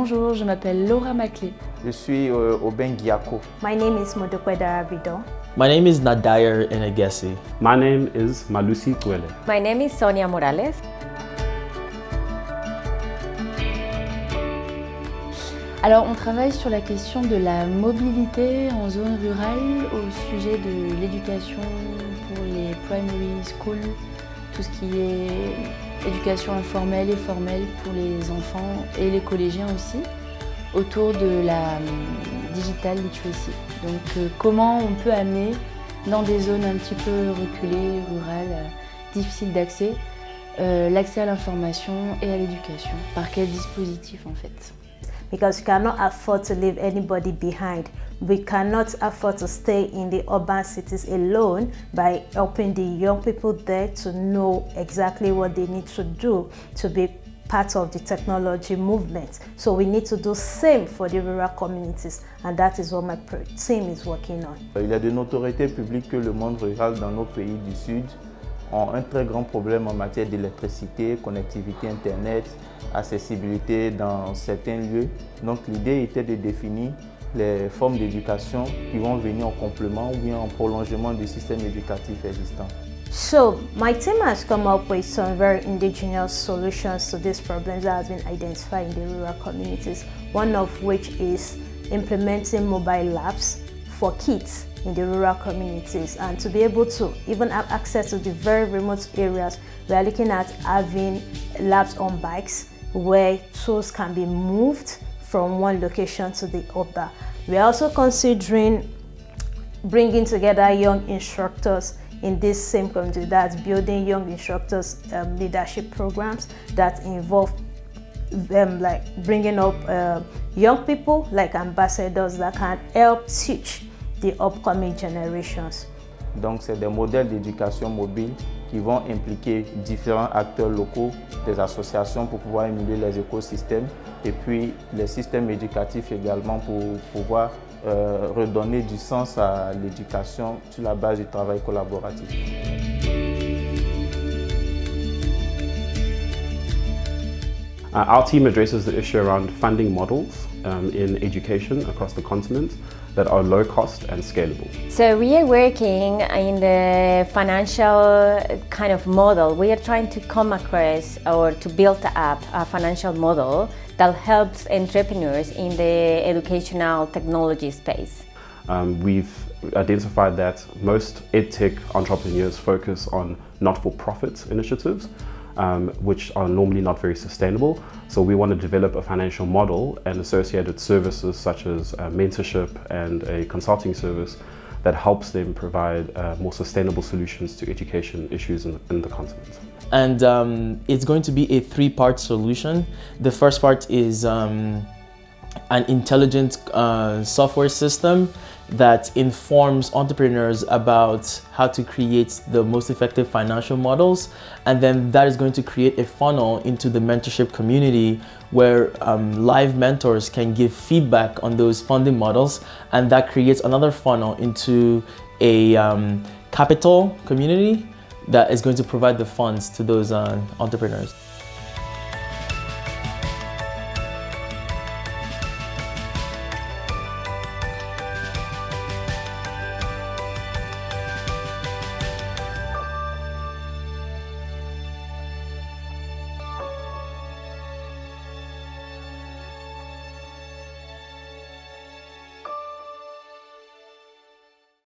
Bonjour, je m'appelle Laura Maclé. Je suis euh, Aubin Giako. My name is Modokweda Abido. My name is Nadayer Enegesi. My name is Malusi Kwele. My name is Sonia Morales. Alors on travaille sur la question de la mobilité en zone rurale au sujet de l'éducation pour les primary schools, tout ce qui est éducation informelle et formelle pour les enfants et les collégiens aussi, autour de la hum, digital literacy. Donc euh, comment on peut amener dans des zones un petit peu reculées, rurales, euh, difficiles d'accès, euh, l'accès à l'information et à l'éducation? Par quel dispositif en fait? Because we cannot afford to leave anybody behind. We cannot afford to stay in the urban cities alone by helping the young people there to know exactly what they need to do to be part of the technology movement. So we need to do the same for the rural communities and that is what my team is working on. Il est de notoriété publique que le monde rural dans nos pays du Sud ont un très grand problème en matière d'électricité, connectivité Internet, accessibilité dans certains lieux. Donc l'idée était de définir les formes d'éducation qui vont venir en complément ou bien en prolongement du système éducatif existant. So, my team has come up with some very indigenous solutions to these problems that have been identified in the rural communities, one of which is implementing mobile labs for kids in the rural communities and to be able to even have access to the very remote areas we are looking at having labs on bikes where tools can be moved from one location to the other. We are also considering bringing together young instructors in this same community that's building young instructors um, leadership programs that involve them like bringing up uh, young people like ambassadors that can help teach the upcoming generations. Donc c'est des modèles d'éducation mobile qui vont impliquer différents acteurs locaux, des associations pour pouvoir émuler les écosystèmes et puis les systèmes éducatifs également pour pouvoir euh, redonner du sens à l'éducation sur la base du travail collaboratif. Uh, our team addresses the issue around funding models um, in education across the continent that are low cost and scalable. So we are working in the financial kind of model. We are trying to come across or to build up a financial model that helps entrepreneurs in the educational technology space. Um, we've identified that most edtech entrepreneurs focus on not-for-profit initiatives um, which are normally not very sustainable. So we want to develop a financial model and associated services such as uh, mentorship and a consulting service that helps them provide uh, more sustainable solutions to education issues in, in the continent. And um, it's going to be a three-part solution. The first part is um, an intelligent uh, software system that informs entrepreneurs about how to create the most effective financial models and then that is going to create a funnel into the mentorship community where um, live mentors can give feedback on those funding models and that creates another funnel into a um, capital community that is going to provide the funds to those uh, entrepreneurs.